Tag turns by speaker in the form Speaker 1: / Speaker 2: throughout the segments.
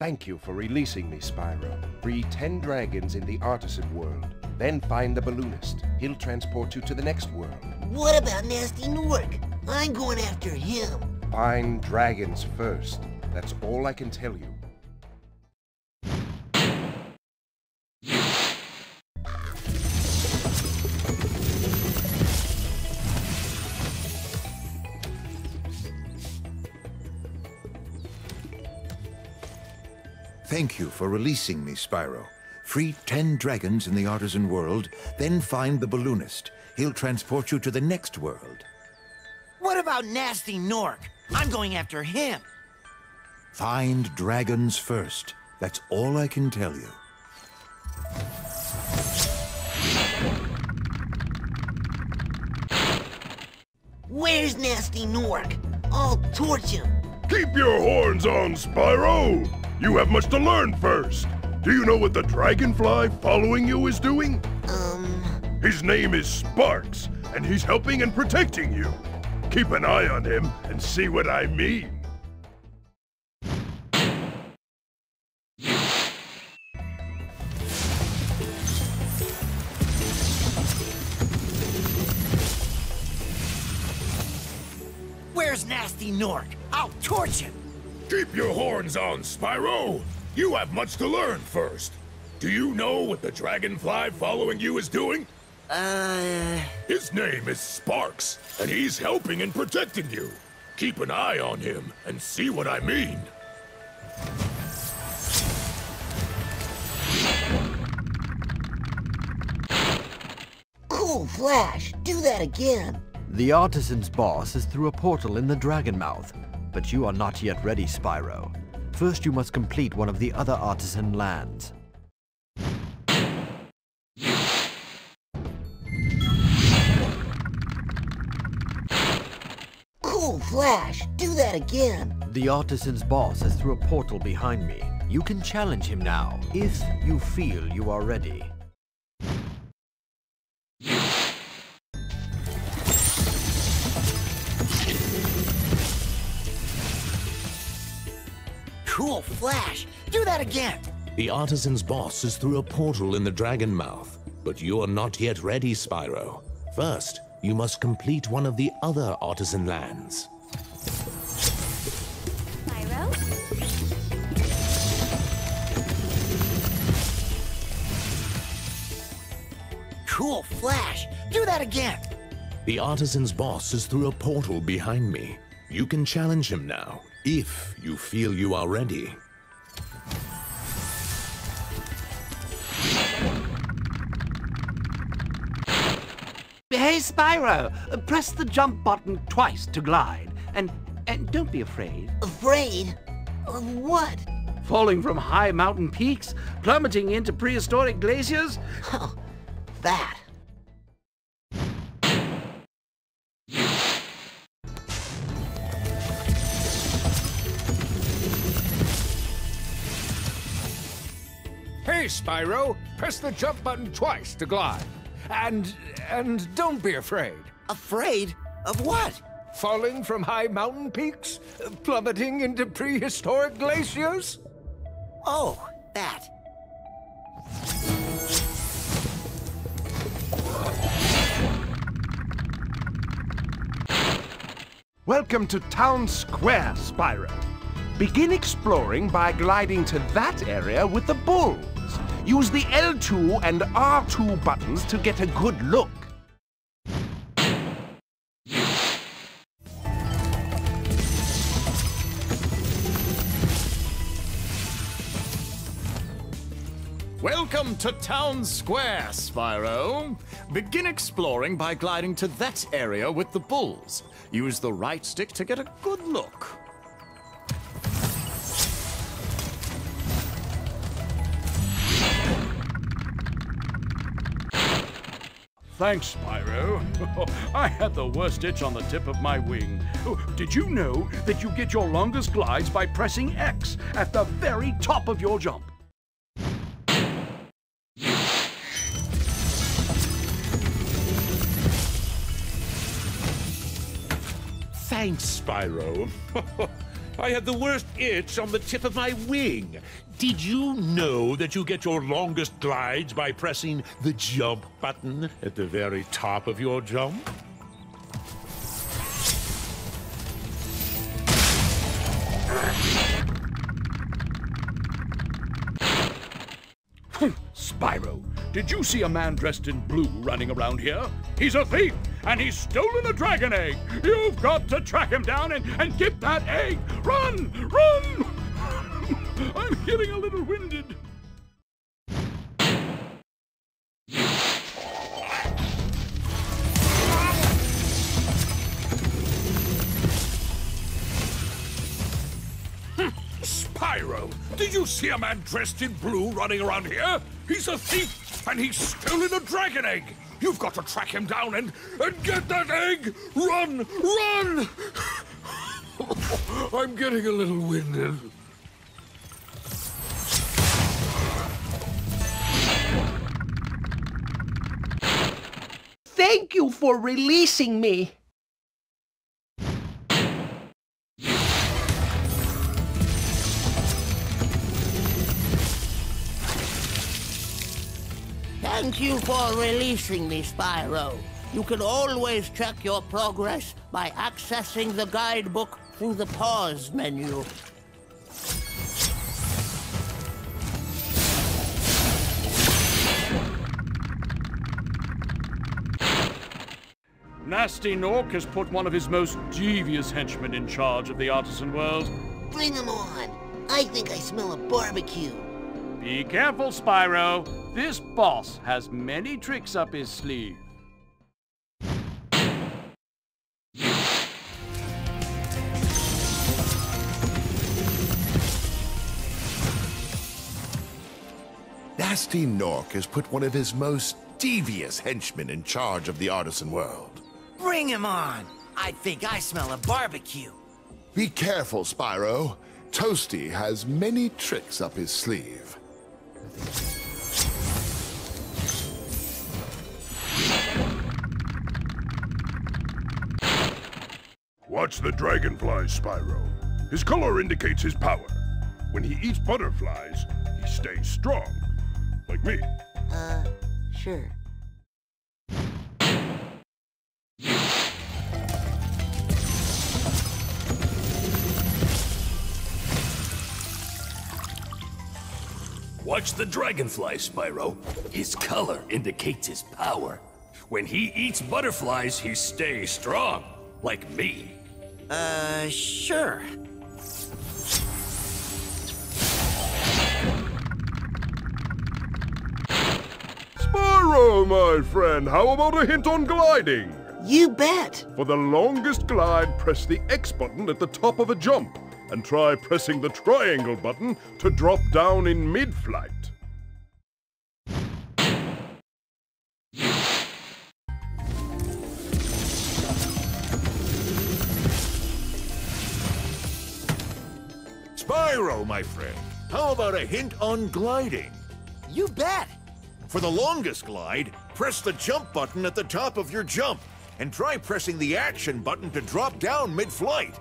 Speaker 1: Thank you for releasing me, Spyro. Free 10 dragons in the artisan world. Then find the balloonist. He'll transport you to the next world.
Speaker 2: What about Gnasty Gnorc? I'm going after him.
Speaker 1: Find dragons first. That's all I can tell you.
Speaker 3: Thank you for releasing me, Spyro. Free 10 dragons in the artisan world, then find the balloonist. He'll transport you to the next world.
Speaker 2: What about Gnasty Gnorc? I'm going after him.
Speaker 3: Find dragons first. That's all I can tell you.
Speaker 2: Where's Gnasty Gnorc? I'll torch him.
Speaker 4: Keep your horns on, Spyro! You have much to learn first. Do you know what the dragonfly following you is doing?
Speaker 2: Um,
Speaker 4: His name is Sparx, and he's helping and protecting you. Keep an eye on him and see what I mean.
Speaker 2: where's Gnasty Gnorc? I'll torch him.
Speaker 4: Keep your horns on, Spyro! You have much to learn first. Do you know what the dragonfly following you is doing?
Speaker 2: Uh,
Speaker 4: His name is Sparx, and he's helping and protecting you. Keep an eye on him and see what I mean.
Speaker 2: cool Flash. Do that again.
Speaker 5: The artisan's boss is through a portal in the Dragon Mouth, but you are not yet ready, Spyro. First you must complete one of the other artisan lands.
Speaker 2: Cool Flash. Do that again.
Speaker 5: The artisan's boss is through a portal behind me. You can challenge him now, if you feel you are ready.
Speaker 2: Cool Flash. Do that again.
Speaker 6: The artisan's boss is through a portal in the Dragon Mouth, but you are not yet ready, Spyro. First, you must complete one of the other artisan lands.
Speaker 7: Spyro?
Speaker 2: Cool Flash. Do that again.
Speaker 6: The artisan's boss is through a portal behind me. You can challenge him now, if you feel you are ready.
Speaker 8: Hey, Spyro, press the jump button twice to glide. And, and don't be afraid.
Speaker 2: Afraid? Of what?
Speaker 8: Falling from high mountain peaks, plummeting into prehistoric glaciers.
Speaker 2: Oh, that.
Speaker 9: Hey, Spyro! Press the jump button twice to glide. And, and don't be afraid.
Speaker 2: Afraid? Of what?
Speaker 9: Falling from high mountain peaks? Plummeting into prehistoric glaciers?
Speaker 2: Oh, that.
Speaker 1: Welcome to Town Square, Spyro. Begin exploring by gliding to that area with the bulls. Use the L2 and R2 buttons to get a good look.
Speaker 10: Welcome to Town Square, Spyro. Begin exploring by gliding to that area with the bulls. Use the right stick to get a good look.
Speaker 11: Thanks, Spyro. I had the worst itch on the tip of my wing. Did you know that you get your longest glides by pressing X at the very top of your jump?
Speaker 4: Thanks, Spyro.
Speaker 12: I had the worst itch on the tip of my wing. Did you know that you get your longest glides by pressing the jump button at the very top of your jump?
Speaker 11: Spyro, did you see a man dressed in blue running around here? He's a thief, and he's stolen a dragon egg. You've got to track him down and, and get that egg. Run! Run! I'm getting a little winded. Hmm.
Speaker 13: Spyro, did you see a man dressed in blue running around here? He's a thief, and he's stolen a dragon egg. You've got to track him down and, and get that egg! Run! Run! I'm getting a little winded.
Speaker 2: Thank you for releasing me.
Speaker 14: Thank you for releasing me, Spyro. You can always check your progress by accessing the guidebook through the pause menu.
Speaker 11: Gnasty Gnorc has put one of his most devious henchmen in charge of the artisan world.
Speaker 2: Bring him on. I think I smell a barbecue.
Speaker 11: Be careful, Spyro. This boss has many tricks up his sleeve.
Speaker 15: Gnasty Gnorc has put one of his most devious henchmen in charge of the artisan world.
Speaker 16: Bring him on! I think I smell a barbecue.
Speaker 15: Be careful, Spyro. Toasty has many tricks up his sleeve.
Speaker 13: Watch the dragonfly, Spyro. His color indicates his power. When he eats butterflies, he stays strong. Like me.
Speaker 2: Uh, sure.
Speaker 17: Watch the dragonfly, Spyro. His color indicates his power. When he eats butterflies, he stays strong. Like me.
Speaker 16: Uh, sure.
Speaker 13: Spyro, my friend, how about a hint on gliding?
Speaker 2: You bet.
Speaker 13: For the longest glide, press the X button at the top of a jump, and try pressing the triangle button to drop down in mid-flight.
Speaker 3: My friend, how about a hint on gliding?
Speaker 16: You bet.
Speaker 3: For the longest glide, press the jump button at the top of your jump, and try pressing the action button to drop down mid-flight.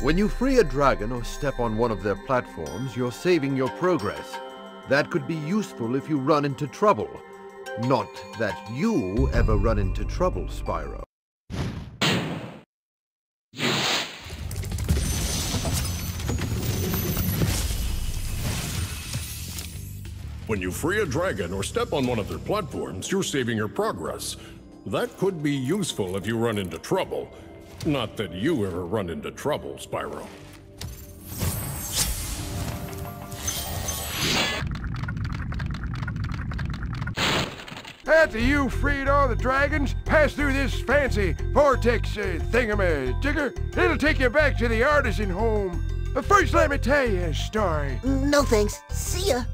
Speaker 5: When you free a dragon or step on one of their platforms, you're saving your progress. That could be useful if you run into trouble. Not that you ever run into trouble, Spyro.
Speaker 13: When you free a dragon or step on one of their platforms, you're saving your progress. That could be useful if you run into trouble. Not that you ever run into trouble, Spyro.
Speaker 1: After you freed all the dragons, pass through this fancy vortex uh, thingamajigger. It'll take you back to the artisan home. But first, let me tell you a story.
Speaker 2: No thanks. See ya.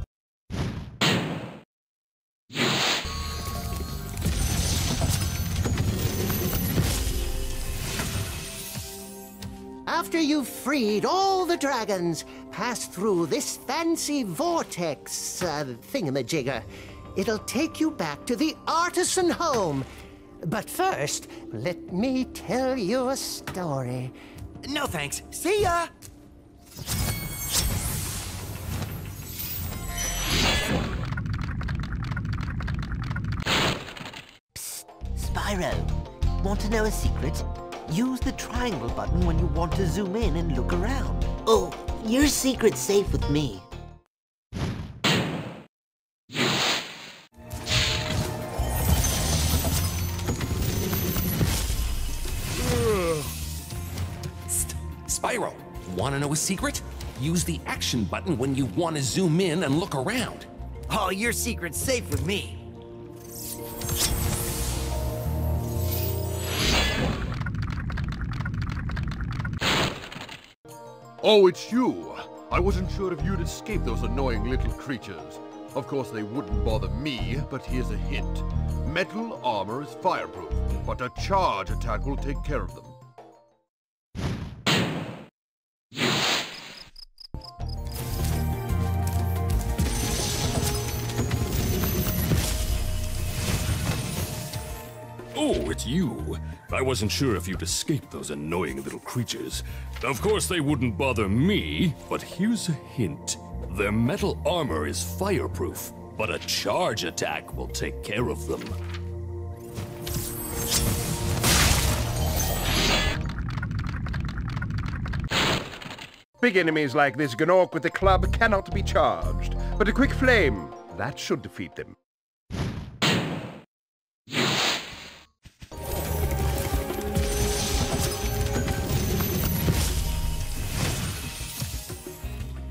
Speaker 14: After you've freed all the dragons, pass through this fancy vortex uh, thingamajigger.
Speaker 18: It'll take you back to the artisan home. But first, let me tell you a story.
Speaker 16: No thanks. See ya!
Speaker 2: Psst, Spyro, want to know a secret? Use the triangle button when you want to zoom in and look around. Oh, your secret's safe with me.
Speaker 6: Spyro, wanna know a secret? Use the action button when you want to zoom in and look around.
Speaker 16: Oh, your secret's safe with me.
Speaker 5: Oh, it's you! I wasn't sure if you'd escape those annoying little creatures. Of course, they wouldn't bother me, but here's a hint. Metal armor is fireproof, but a charge attack will take care of them.
Speaker 13: Oh, it's you. I wasn't sure if you'd escaped those annoying little creatures. Of course, they wouldn't bother me, but here's a hint. Their metal armor is fireproof, but a charge attack will take care of them.
Speaker 1: Big enemies like this Gnorc with the club cannot be charged, but a quick flame, that should defeat them.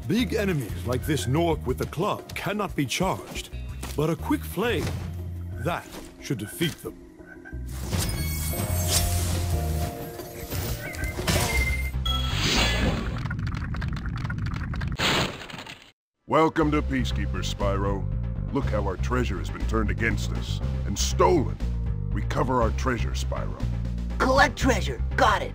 Speaker 19: Big enemies like this Gnorc with the club cannot be charged, but a quick flame, that should defeat them.
Speaker 4: Welcome to Peacekeepers, Spyro. Look how our treasure has been turned against us and stolen. Recover our treasure, Spyro.
Speaker 2: Collect treasure. Got it.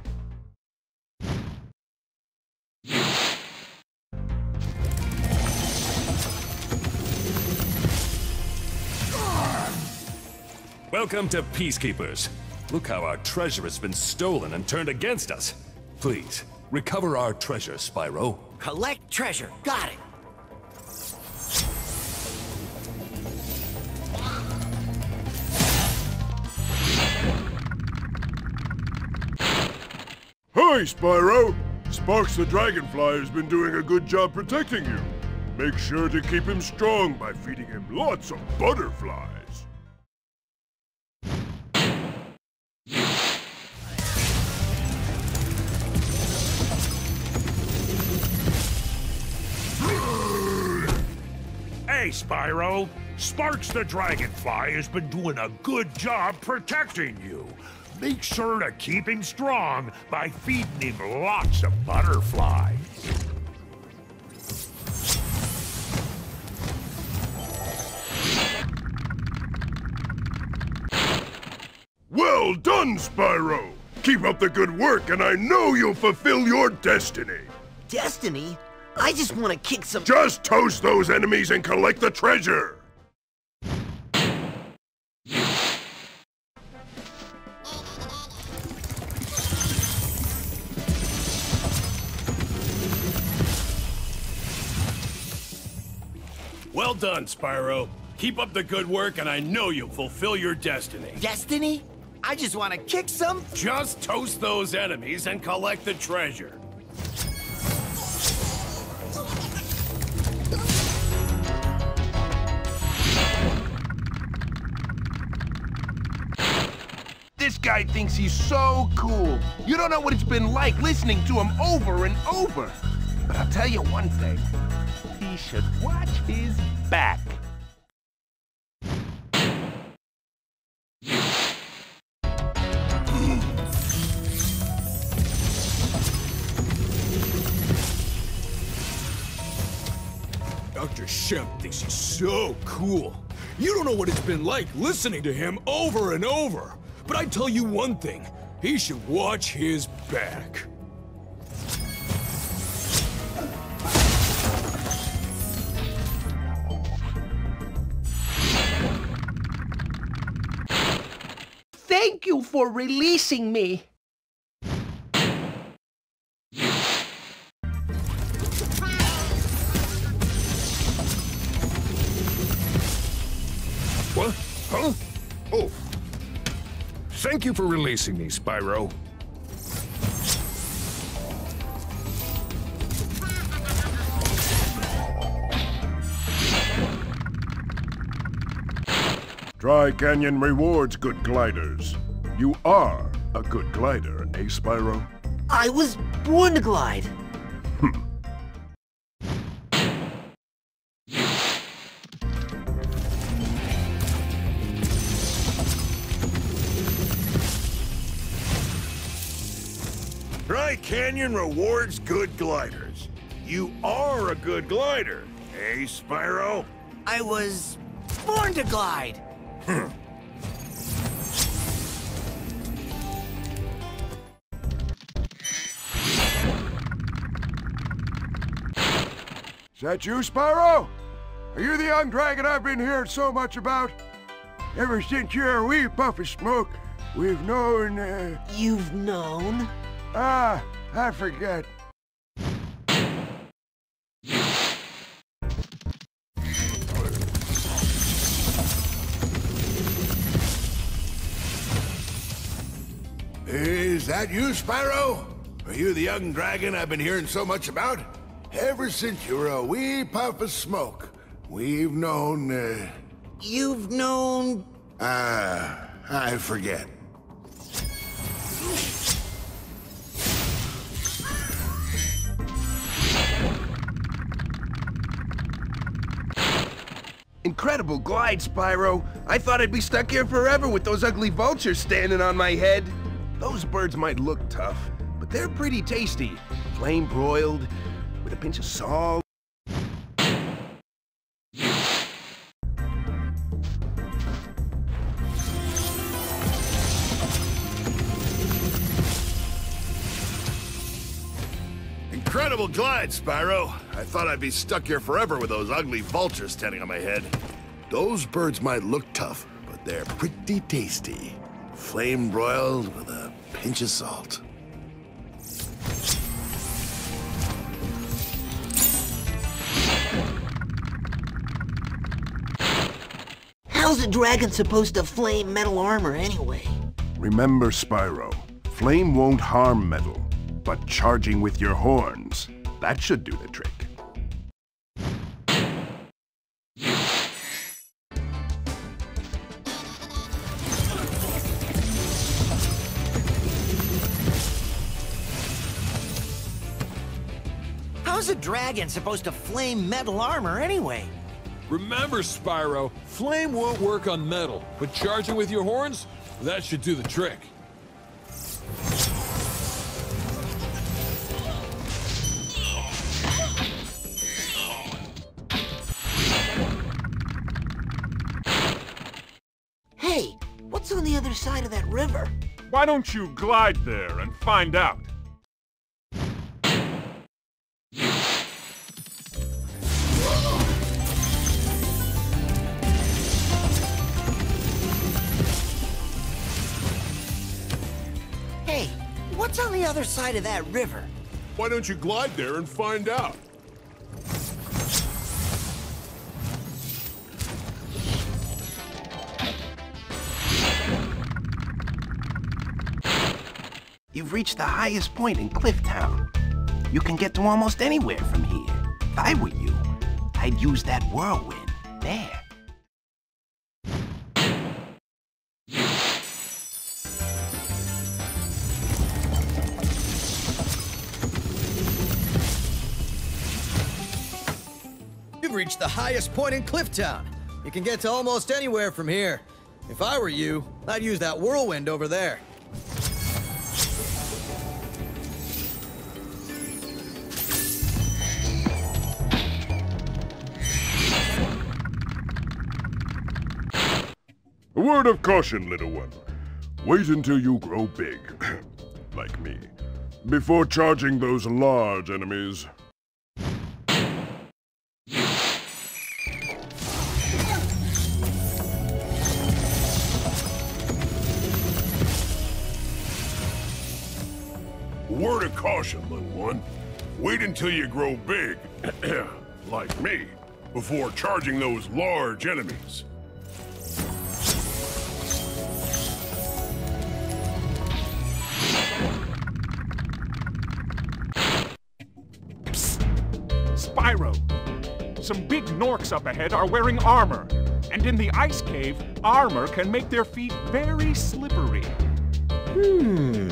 Speaker 13: Welcome to Peacekeepers. Look how our treasure has been stolen and turned against us. Please, recover our treasure, Spyro.
Speaker 16: Collect treasure. Got it.
Speaker 4: Hi, Spyro! Sparx the Dragonfly has been doing a good job protecting you. Make sure to keep him strong by feeding him lots of butterflies.
Speaker 12: Hey, Spyro. Sparx the Dragonfly has been doing a good job protecting you. Make sure to keep him strong by feeding him lots of butterflies.
Speaker 4: Well done, Spyro! Keep up the good work, and I know you'll fulfill your destiny.
Speaker 2: Destiny? I just want to kick some-
Speaker 4: Just toast those enemies and collect the treasure!
Speaker 20: Well done, Spyro. Keep up the good work, and I know you'll fulfill your destiny.
Speaker 16: Destiny? I just want to kick some...
Speaker 20: Just toast those enemies and collect the treasure.
Speaker 1: Guy thinks he's so cool. You don't know what it's been like listening to him over and over. But I'll tell you one thing. He should watch his back.
Speaker 21: Dr. Shemp thinks he's so cool. You don't know what it's been like listening to him over and over. But I tell you one thing, he should watch his back.
Speaker 18: Thank you for releasing me.
Speaker 13: Thank you for releasing me, Spyro.
Speaker 4: Dry Canyon rewards good gliders. You are a good glider, eh, Spyro?
Speaker 2: I was born to glide.
Speaker 15: Canyon rewards good gliders. You are a good glider, eh, Spyro?
Speaker 16: I was born to glide.
Speaker 4: Is that you, Spyro? Are you the young dragon I've been hearing so much about? Ever since you're a wee puff of smoke, we've known, uh...
Speaker 2: You've known?
Speaker 4: Ah, I forget.
Speaker 15: Is that you, Spyro? Are you the young dragon I've been hearing so much about? Ever since you were a wee puff of smoke, we've known, uh...
Speaker 2: You've known...
Speaker 15: Ah, I forget.
Speaker 1: Incredible glide, Spyro. I thought I'd be stuck here forever with those ugly vultures standing on my head. Those birds might look tough, but they're pretty tasty. Flame broiled, with a pinch of salt.
Speaker 15: Incredible glide, Spyro. I thought I'd be stuck here forever with those ugly vultures standing on my head. Those birds might look tough, but they're pretty tasty. Flame broiled with a pinch of salt.
Speaker 2: How's a dragon supposed to flame metal armor anyway?
Speaker 4: Remember, Spyro, flame won't harm metal, but charging with your horns, that should do the trick.
Speaker 16: How's a dragon supposed to flame metal armor anyway?
Speaker 22: Remember, Spyro, flame won't work on metal, but charging with your horns, that should do the trick.
Speaker 2: Other side of that river?
Speaker 4: Why don't you glide there and find out?
Speaker 16: Hey, what's on the other side of that river?
Speaker 4: Why don't you glide there and find out?
Speaker 1: You've reached the highest point in Clifftown. You can get to almost anywhere from here. If I were you, I'd use that whirlwind there.
Speaker 23: You've reached the highest point in Clifftown. You can get to almost anywhere from here. If I were you, I'd use that whirlwind over there.
Speaker 4: word of caution, little one. Wait until you grow big, like me, before charging those large enemies. Word of caution, little one. Wait until you grow big, like me, before charging those large enemies.
Speaker 24: Gnorcs up ahead are wearing armor. And in the ice cave, armor can make their feet very slippery.
Speaker 2: Hmm.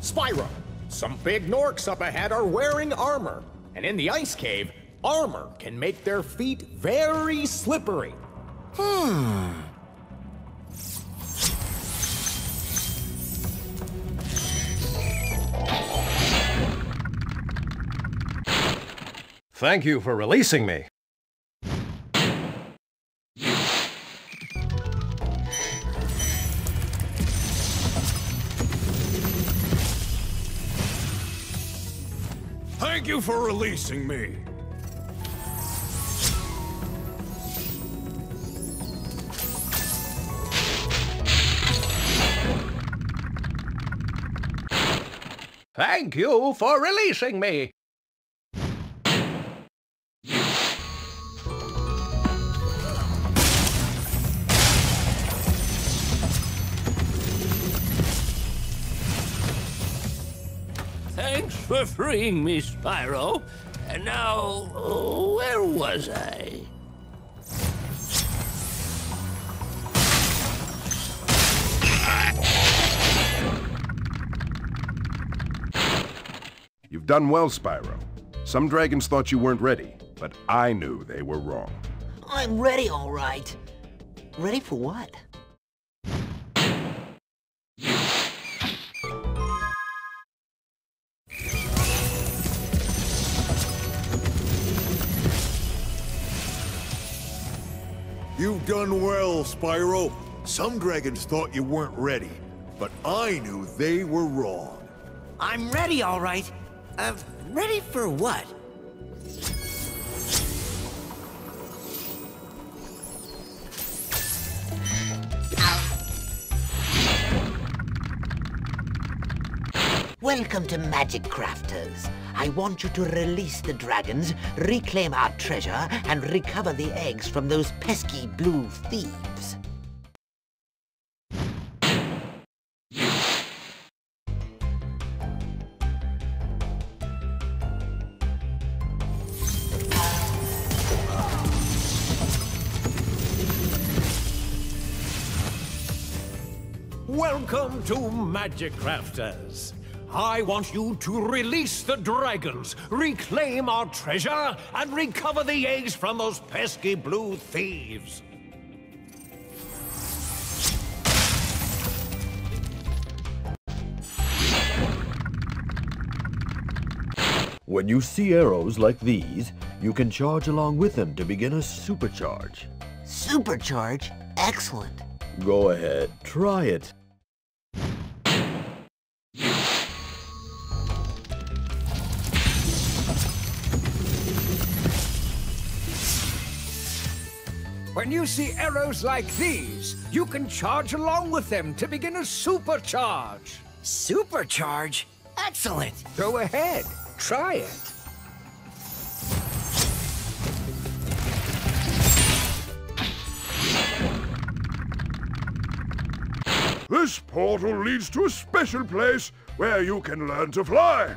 Speaker 25: Spyro, some big Gnorcs up ahead are wearing armor. And in the ice cave, armor can make their feet very slippery.
Speaker 2: Hmm.
Speaker 26: Thank you for releasing me.
Speaker 13: Thank you for releasing me.
Speaker 26: Thank you for releasing me.
Speaker 14: Thanks for freeing me, Spyro. And now, where was I?
Speaker 1: You've done well, Spyro. Some dragons thought you weren't ready, but I knew they were wrong.
Speaker 2: I'm ready, all right. Ready for what?
Speaker 3: You've done well, Spyro. Some dragons thought you weren't ready, but I knew they were wrong.
Speaker 2: I'm ready, all right. Uh, ready for what? Welcome to Magic Crafters. I want you to release the dragons, reclaim our treasure, and recover the eggs from those pesky blue thieves.
Speaker 9: Welcome to Magic Crafters. I want you to release the dragons, reclaim our treasure, and recover the eggs from those pesky blue thieves.
Speaker 5: When you see arrows like these, you can charge along with them to begin a supercharge.
Speaker 2: Supercharge? Excellent.
Speaker 5: Go ahead, try it.
Speaker 9: When you see arrows like these, you can charge along with them to begin a supercharge.
Speaker 2: Supercharge? Excellent.
Speaker 9: Go ahead, try it.
Speaker 4: This portal leads to a special place where you can learn to fly.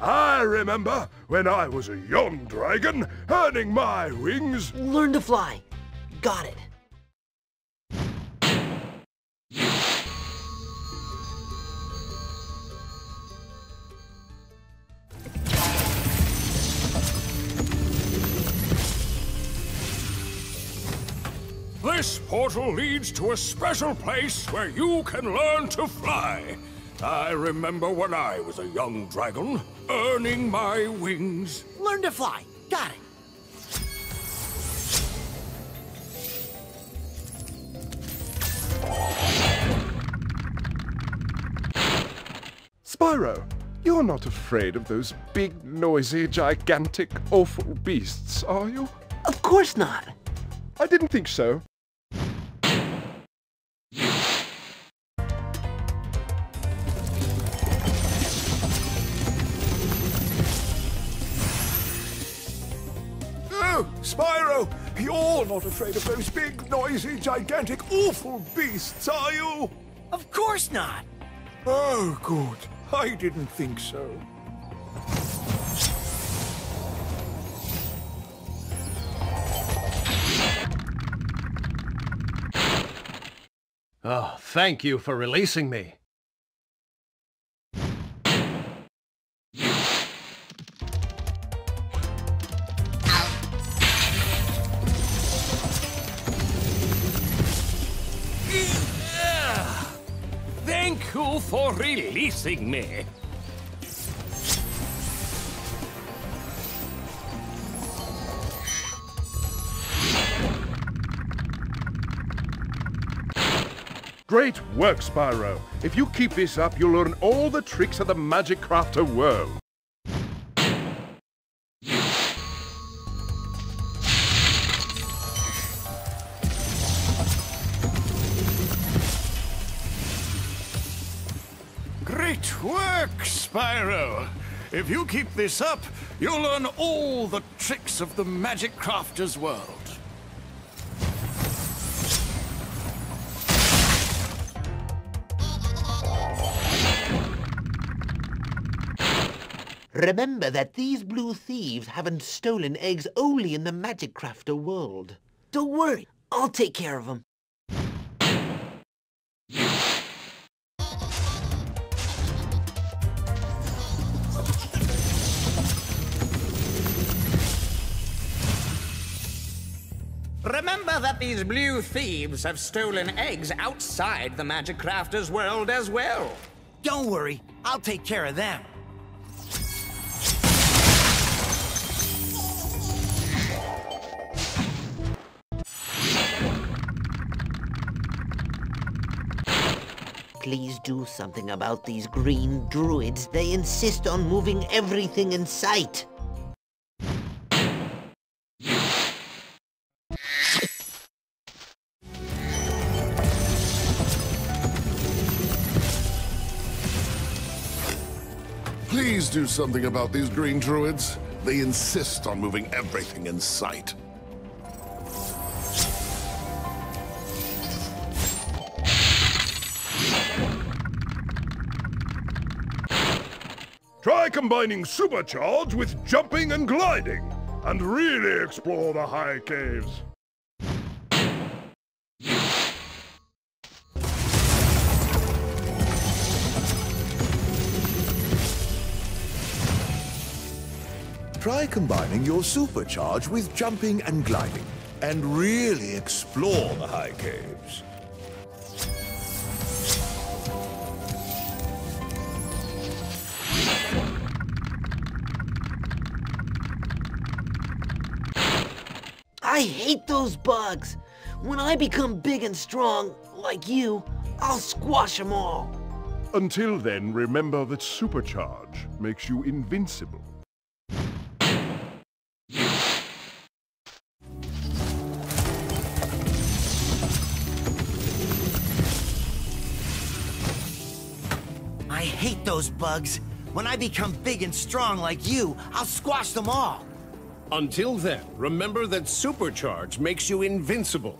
Speaker 4: I remember when I was a young dragon, earning my wings.
Speaker 2: Learn to fly. Got it.
Speaker 13: This portal leads to a special place where you can learn to fly. I remember when I was a young dragon, earning my wings.
Speaker 2: Learn to fly. Got it.
Speaker 1: Spyro, You're not afraid of those big, noisy, gigantic, awful beasts, are you?
Speaker 2: Of course not.
Speaker 1: I didn't think so.
Speaker 4: Oh, Spyro! You're not afraid of those big, noisy, gigantic, awful beasts, are you?
Speaker 16: Of course not.
Speaker 4: Oh, good. I didn't think so.
Speaker 27: Oh, thank you for releasing me.
Speaker 13: For releasing me.
Speaker 1: Great work, Spyro. If you keep this up, you'll learn all the tricks of the Magic Crafter world.
Speaker 12: Great work, Spyro! If you keep this up, you'll learn all the tricks of the Magic Crafter's world.
Speaker 2: Remember that these blue thieves haven't stolen eggs only in the Magic Crafter world. Don't worry, I'll take care of them.
Speaker 25: Remember that these blue thieves have stolen eggs outside the Magic Crafter's world as well.
Speaker 16: Don't worry, I'll take care of them.
Speaker 2: Please do something about these green druids. They insist on moving everything in sight.
Speaker 15: Please do something about these green druids. They insist on moving everything in sight.
Speaker 4: Try combining supercharge with jumping and gliding, and really explore the high caves.
Speaker 3: Try combining your supercharge with jumping and gliding, and really explore the high caves.
Speaker 2: I hate those bugs. When I become big and strong, like you, I'll squash them all.
Speaker 1: Until then, remember that supercharge makes you invincible.
Speaker 16: Those bugs. When I become big and strong like you, I'll squash them all.
Speaker 20: Until then, remember that supercharge makes you invincible.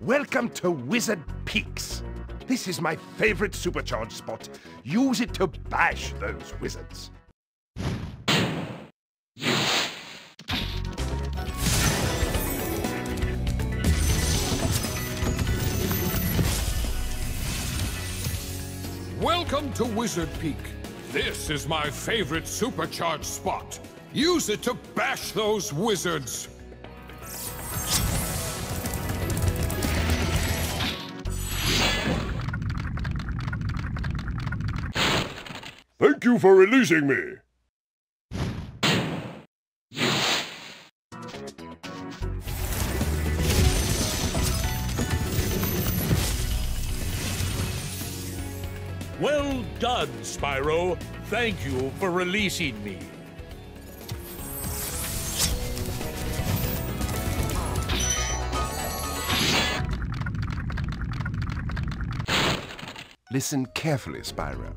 Speaker 1: Welcome to Wizard Peaks. This is my favorite supercharge spot. Use it to bash those wizards.
Speaker 13: Welcome to Wizard Peak. This is my favorite supercharged spot. Use it to bash those wizards.
Speaker 4: Thank you for releasing me.
Speaker 12: Done, Spyro. Thank you for releasing me.
Speaker 1: Listen carefully, Spyro.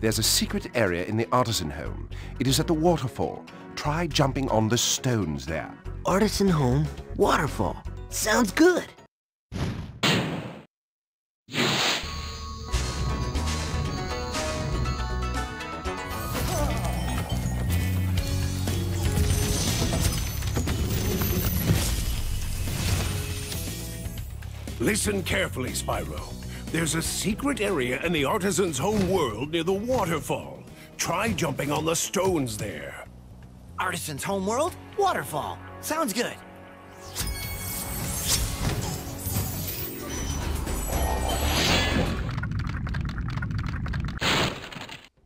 Speaker 1: There's a secret area in the artisan home. It is at the waterfall. Try jumping on the stones there.
Speaker 2: Artisan home, waterfall. Sounds good.
Speaker 20: Listen carefully, Spyro. There's a secret area in the artisan's home world near the waterfall. Try jumping on the stones there.
Speaker 16: Artisan's homeworld? Waterfall. Sounds good.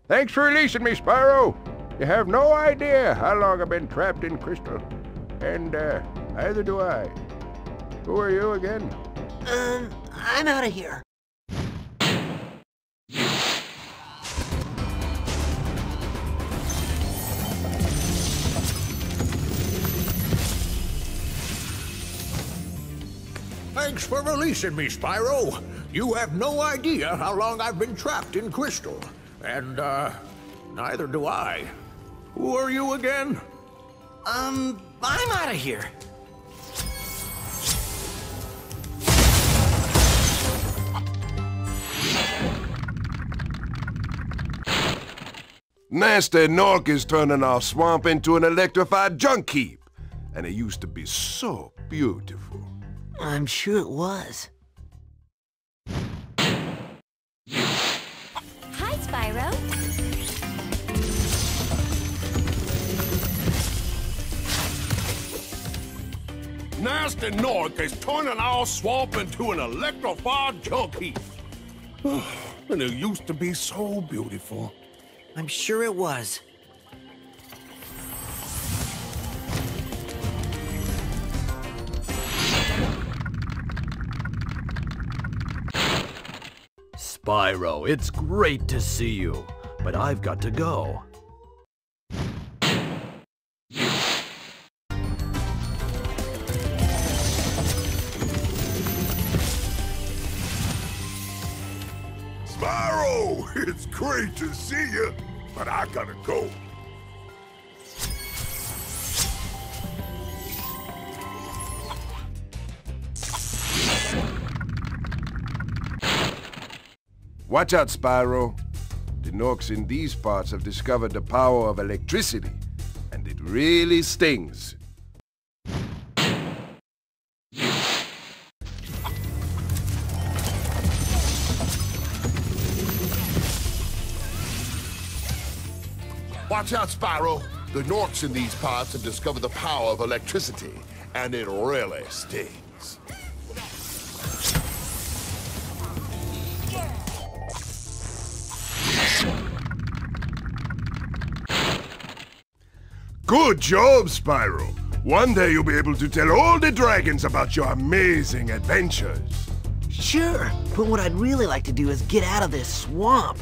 Speaker 4: Thanks for releasing me, Spyro. You have no idea how long I've been trapped in crystal. And, uh, neither do I. Who are you again?
Speaker 2: Um, I'm out of here.
Speaker 25: Thanks for releasing me, Spyro. You have no idea how long I've been trapped in crystal. And, uh, neither do I. Who are you again?
Speaker 16: Um, I'm out of here.
Speaker 1: Master Gnorc is turning our swamp into an electrified junk heap. And it used to be so beautiful.
Speaker 2: I'm sure it was.
Speaker 7: Hi, Spyro.
Speaker 20: Gnasty Gnorc is turning our swamp into an electrified junk heap. and it used to be so beautiful.
Speaker 16: I'm sure it was.
Speaker 27: Spyro, it's great to see you, but I've got to go.
Speaker 4: It's great to see you, but I gotta go.
Speaker 1: Watch out, Spyro. The Gnorcs in these parts have discovered the power of electricity, and it really stings.
Speaker 15: Watch out, Spyro. The Gnorcs in these parts have discovered the power of electricity, and it really stings.
Speaker 4: Good job, Spyro. One day you'll be able to tell all the dragons about your amazing adventures.
Speaker 2: Sure, but what I'd really like to do is get out of this swamp.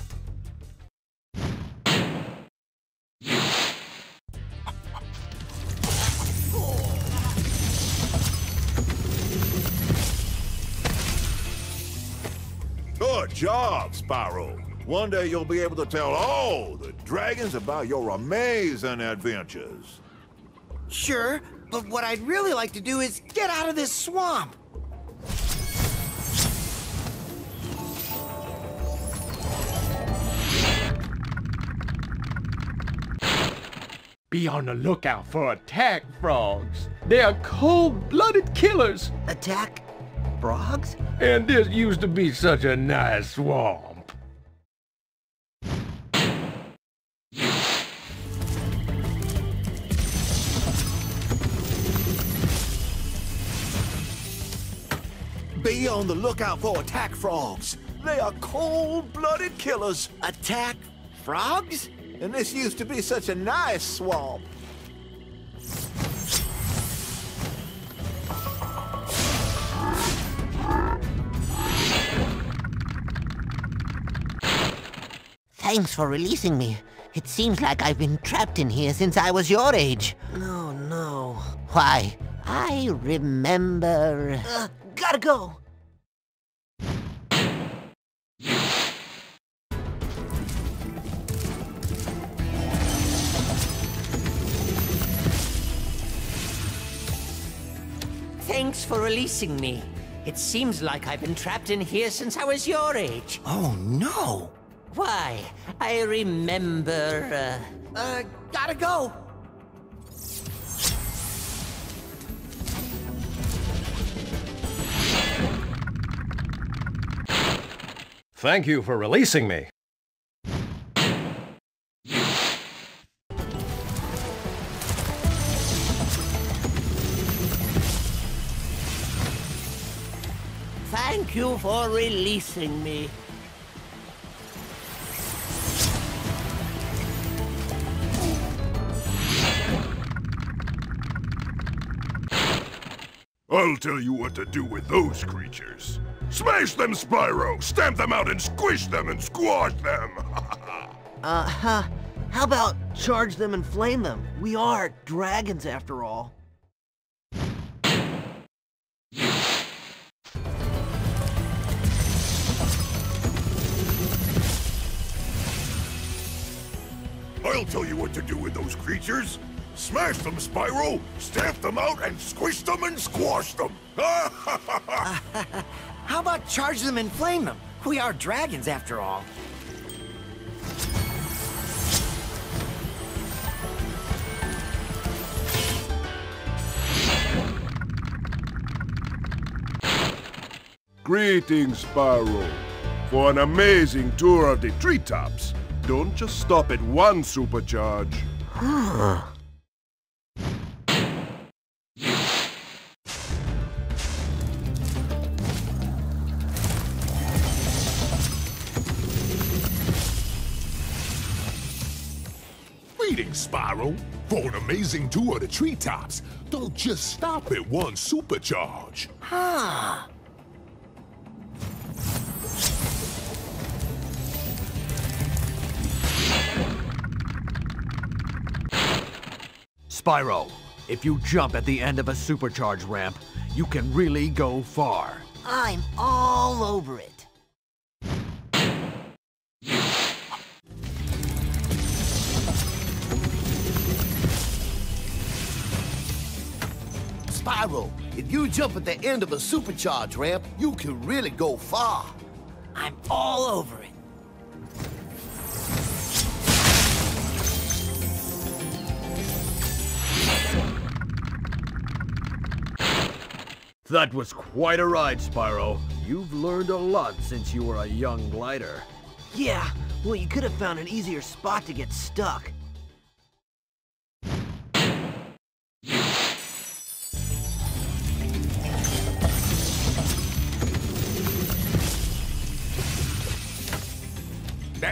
Speaker 3: Job, Spyro. One day you'll be able to tell all the dragons about your amazing adventures.
Speaker 16: Sure, but what I'd really like to do is get out of this swamp.
Speaker 24: Be on the lookout for attack frogs. They are cold-blooded killers.
Speaker 2: Attack frogs?
Speaker 24: And this used to be such a nice swamp.
Speaker 3: Be on the lookout for attack frogs. They are cold-blooded killers.
Speaker 16: Attack frogs?
Speaker 3: And this used to be such a nice swamp.
Speaker 28: Thanks for releasing me. It seems like I've been trapped in here since I was your age.
Speaker 2: No, no.
Speaker 28: Why, I remember...
Speaker 2: Uh, gotta go.
Speaker 14: Thanks for releasing me. It seems like I've been trapped in here since I was your age.
Speaker 16: Oh, no.
Speaker 14: Why, I remember...
Speaker 2: Uh, uh gotta go.
Speaker 26: Thank you for releasing me.
Speaker 29: Thank you for releasing me.
Speaker 4: I'll tell you what to do with those creatures. Smash them, Spyro! Stamp them out and squish them and squash them!
Speaker 2: uh, huh. How about charge them and flame them? We are dragons after all.
Speaker 4: I'll tell you what to do with those creatures. Smash them, Spyro! Stamp them out and squish them and squash them!
Speaker 16: How about charge them and flame them? We are dragons, after all.
Speaker 4: Greetings, Spyro. For an amazing tour of the treetops, don't just stop at one supercharge.
Speaker 13: Greetings, Spyro. For an amazing tour of the treetops, don't just stop at one supercharge.
Speaker 16: Huh.
Speaker 5: Spyro, if you jump at the end of a supercharge ramp, you can really go far.
Speaker 2: I'm all over it.
Speaker 30: Spyro, if you jump at the end of a supercharge ramp, you can really go far.
Speaker 16: I'm all over it.
Speaker 5: That was quite a ride, Spyro. You've learned a lot since you were a young glider.
Speaker 2: Yeah, well you could have found an easier spot to get stuck.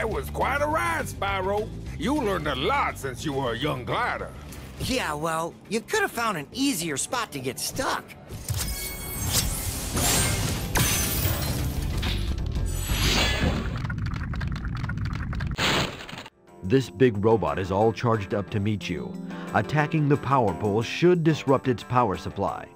Speaker 9: That was quite a ride, Spyro. You learned a lot since you were a young glider.
Speaker 16: Yeah, well, you could have found an easier spot to get stuck.
Speaker 5: This big robot is all charged up to meet you. Attacking the power pole should disrupt its power supply.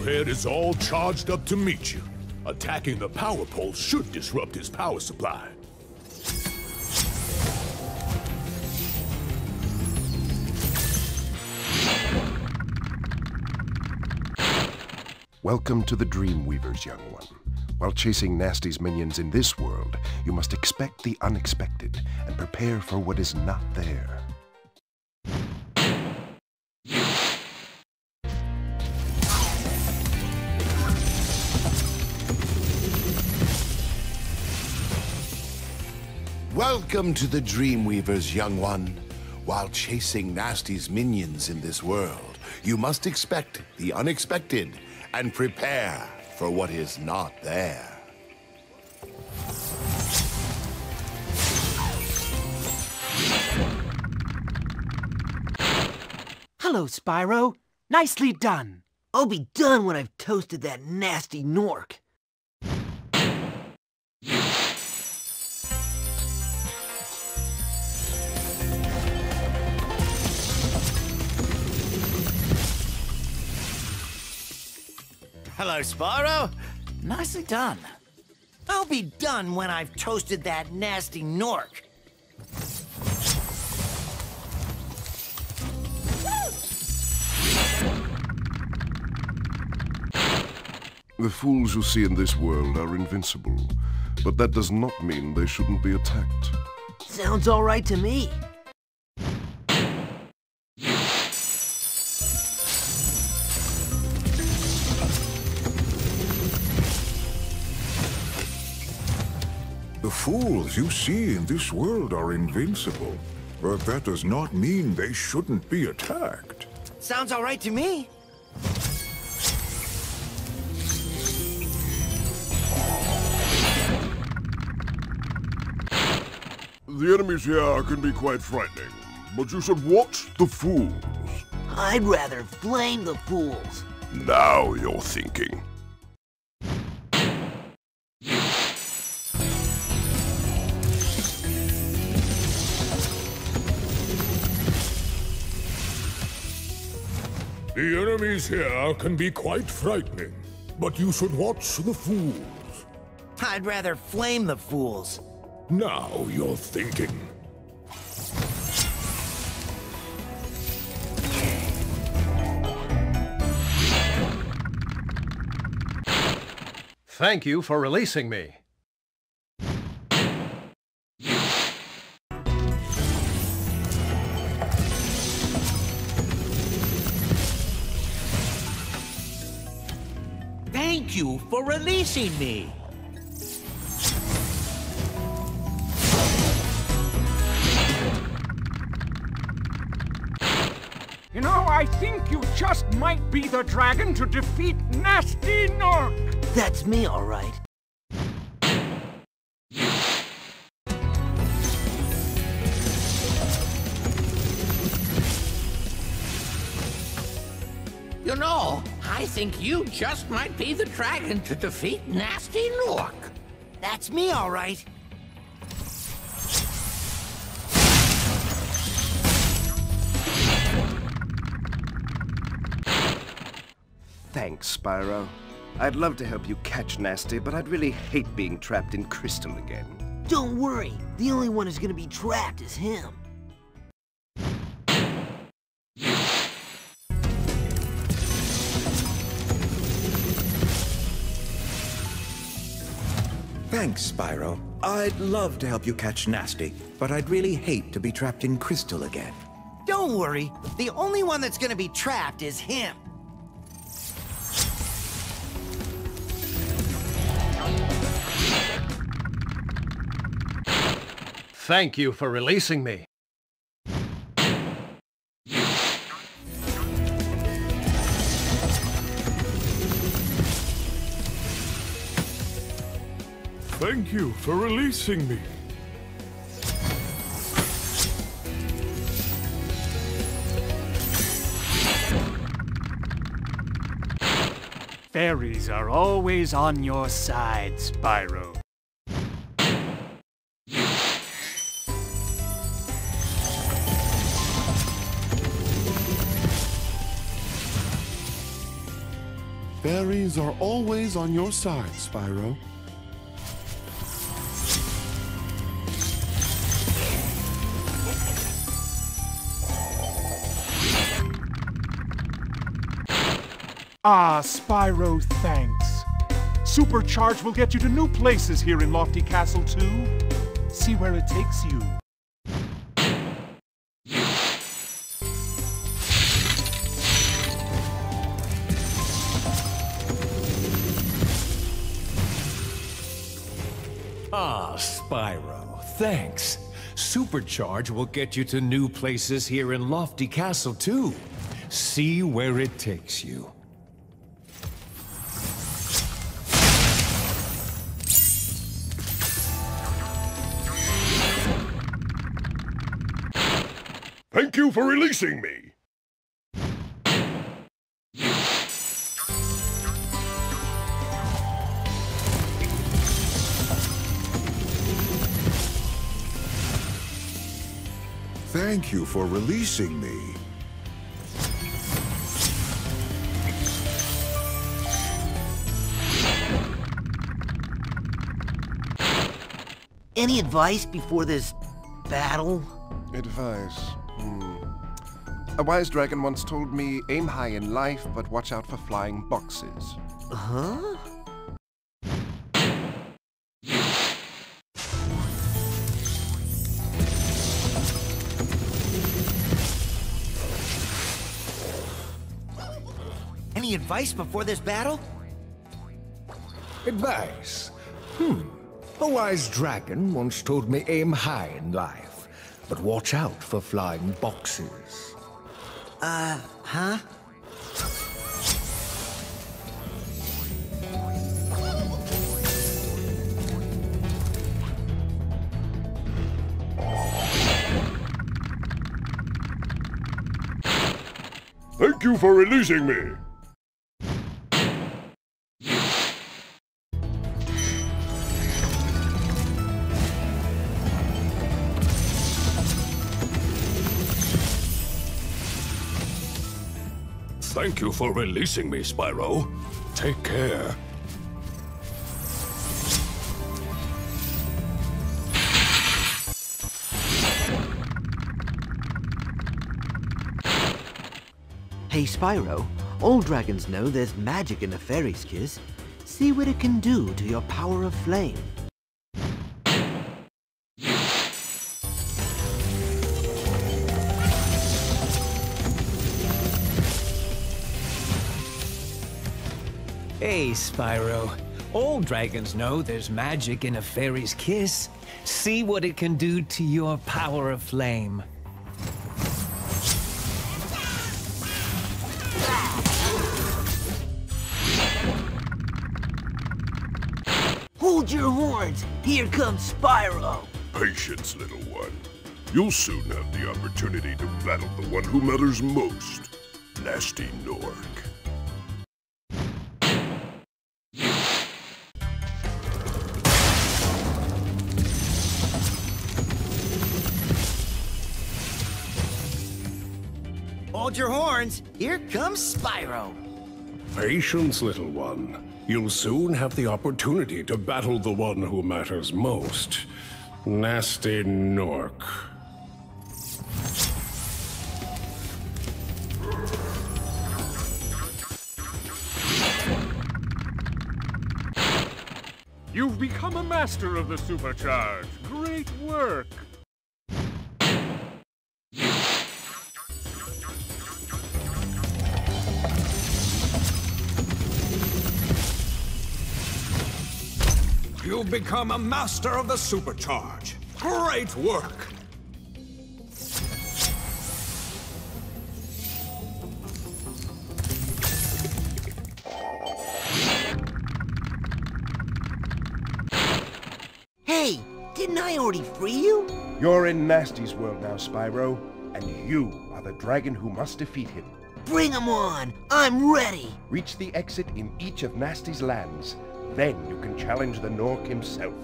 Speaker 13: Metalhead is all charged up to meet you. Attacking the power pole should disrupt his power supply.
Speaker 1: Welcome to the Dreamweavers, young one. While chasing Gnasty's minions in this world, you must expect the unexpected and prepare for what is not there.
Speaker 15: Welcome to the Dreamweavers, young one. While chasing Gnasty's minions in this world, you must expect the unexpected and prepare for what is not there.
Speaker 31: Hello, Spyro. Nicely done.
Speaker 2: I'll be done when I've toasted that Gnasty Gnorc.
Speaker 16: Hello, Spyro. Nicely done. I'll be done when I've toasted that Gnasty Gnorc.
Speaker 32: The fools you see in this world are invincible, but that does not mean they shouldn't be attacked.
Speaker 2: Sounds all right to me.
Speaker 4: Fools you see in this world are invincible, but that does not mean they shouldn't be attacked.
Speaker 16: Sounds all right to me.
Speaker 4: The enemies here can be quite frightening, but you should watch the fools.
Speaker 2: I'd rather flame the fools.
Speaker 4: Now you're thinking.
Speaker 13: The enemies here can be quite frightening, but you should watch the fools.
Speaker 16: I'd rather flame the fools.
Speaker 13: Now you're thinking.
Speaker 26: Thank you for releasing me.
Speaker 14: Thank you for releasing me.
Speaker 24: You know, I think you just might be the dragon to defeat Gnasty Gnorc.
Speaker 2: That's me, all right.
Speaker 14: You know, I think you just might be the dragon to defeat Gnasty Gnorc.
Speaker 16: That's me, all right.
Speaker 32: Thanks, Spyro. I'd love to help you catch Gnasty, but I'd really hate being trapped in Crystal again.
Speaker 2: Don't worry. The only one who's gonna be trapped is him.
Speaker 3: Thanks, Spyro. I'd love to help you catch Gnasty, but I'd really hate to be trapped in Crystal again.
Speaker 16: Don't worry. The only one that's gonna be trapped is him.
Speaker 26: Thank you for releasing me.
Speaker 13: Thank you for releasing me.
Speaker 24: Fairies are always on your side, Spyro.
Speaker 33: Fairies are always on your side, Spyro.
Speaker 24: Ah, Spyro, thanks. Supercharge will get you to new places here in Lofty Castle, too. See where it takes you.
Speaker 9: Ah, Spyro, thanks. Supercharge will get you to new places here in Lofty Castle, too. See where it takes you.
Speaker 4: for releasing me! Thank you for releasing me.
Speaker 2: Any advice before this battle?
Speaker 1: Advice. A wise dragon once told me, aim high in life, but watch out for flying boxes.
Speaker 2: Huh?
Speaker 16: Any advice before this battle?
Speaker 9: Advice? Hmm. A wise dragon once told me aim high in life, but watch out for flying boxes.
Speaker 16: Uh, huh?
Speaker 4: Thank you for releasing me.
Speaker 13: Thank you for releasing me, Spyro. Take care.
Speaker 2: Hey, Spyro, all dragons know there's magic in a fairy's kiss. See what it can do to your power of flame.
Speaker 34: Hey, Spyro. All dragons know there's magic in a fairy's kiss. See what it can do to your power of flame.
Speaker 2: Hold your horns! Here comes Spyro!
Speaker 4: Patience, little one. You'll soon have the opportunity to battle the one who matters most, Gnasty Gnorc.
Speaker 16: Hold your horns. Here comes Spyro.
Speaker 20: Patience, little one. You'll soon have the opportunity to battle the one who matters most. Gnasty Gnorc.
Speaker 8: You've become a master of the supercharge. Great work.
Speaker 9: You've become a master of the supercharge. Great work!
Speaker 2: Hey, didn't I already free you?
Speaker 1: You're in Gnasty's world now, Spyro, and you are the dragon who must defeat him.
Speaker 2: Bring him on! I'm ready!
Speaker 1: Reach the exit in each of Gnasty's lands. Then you can challenge the Gnorc himself.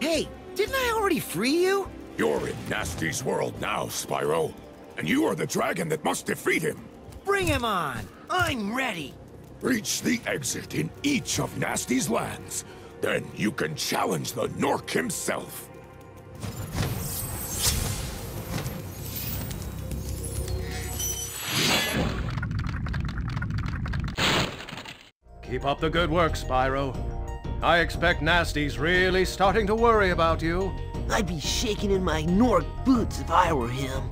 Speaker 16: Hey, didn't I already free you?
Speaker 13: You're in Gnasty's world now, Spyro. And you are the dragon that must defeat him.
Speaker 16: Bring him on! I'm ready!
Speaker 13: Reach the exit in each of Gnasty's lands. Then you can challenge the Gnorc himself.
Speaker 26: Keep up the good work, Spyro. I expect Gnasty's really starting to worry about you.
Speaker 2: I'd be shaking in my Gnorc boots if I were him.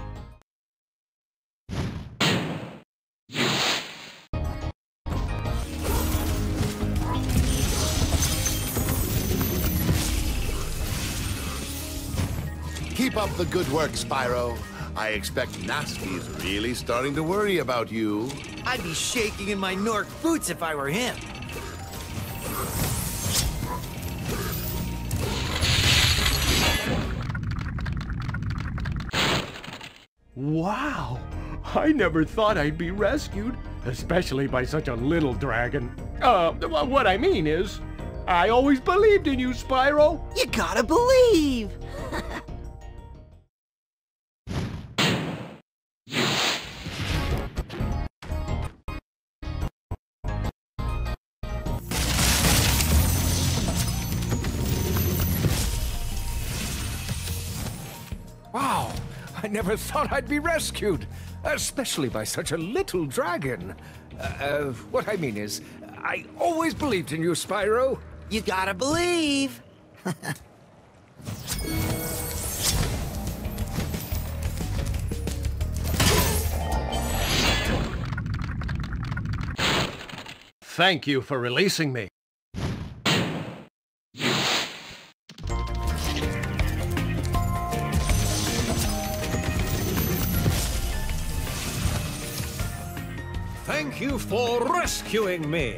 Speaker 15: Keep up the good work, Spyro. I expect Gnasty's really starting to worry about you.
Speaker 16: I'd be shaking in my Gnorc boots if I were him.
Speaker 26: Wow! I never thought I'd be rescued.
Speaker 8: especially by such a little dragon. Uh, what I mean is, I always believed in you, Spyro.
Speaker 2: You gotta believe!
Speaker 12: never thought I'd be rescued, especially by such a little dragon. Uh, uh, what I mean is, I always believed in you, Spyro.
Speaker 2: You gotta believe.
Speaker 8: Thank you for releasing me.
Speaker 12: For rescuing me.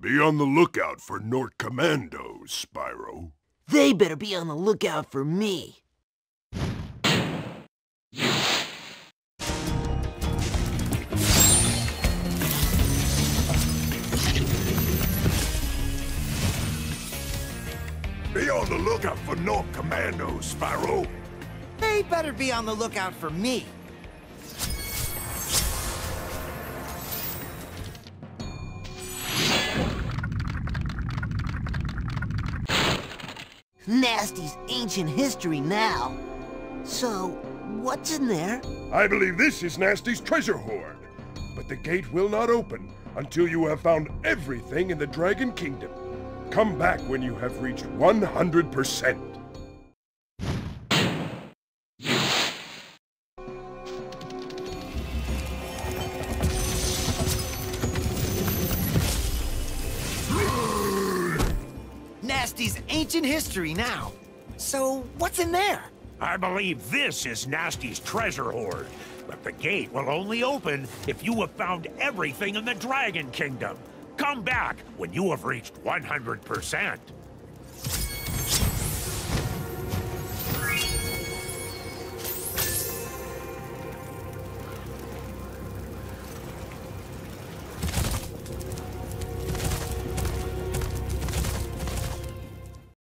Speaker 4: Be on the lookout for Gnorc Commandos, Spyro.
Speaker 2: They better be on the lookout for me.
Speaker 4: On the lookout for Gnorc Commandos, Spyro.
Speaker 16: They better be on the lookout for me.
Speaker 2: Gnasty's ancient history now. So, what's in there?
Speaker 4: I believe this is Gnasty's treasure hoard. But the gate will not open until you have found everything in the Dragon Kingdom. Come back when you have reached 100%.
Speaker 16: Gnasty's ancient history now. So, what's in there?
Speaker 12: I believe this is Gnasty's treasure hoard. But the gate will only open if you have found everything in the Dragon Kingdom. Come back when you have reached 100%.